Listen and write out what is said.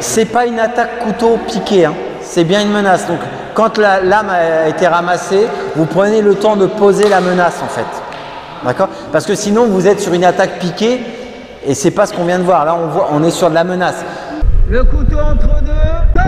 c'est pas une attaque couteau piqué, hein. c'est bien une menace. Donc quand la lame a été ramassée, vous prenez le temps de poser la menace en fait. D'accord? Parce que sinon vous êtes sur une attaque piquée et c'est pas ce qu'on vient de voir. Là on voit on est sur de la menace. Le couteau entre deux,